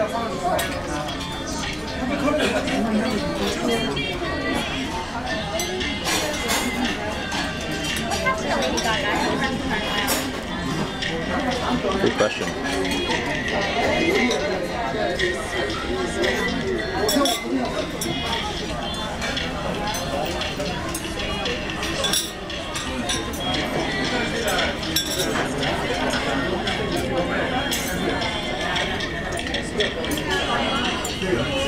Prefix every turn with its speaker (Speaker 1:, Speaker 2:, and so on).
Speaker 1: Good question. すいません。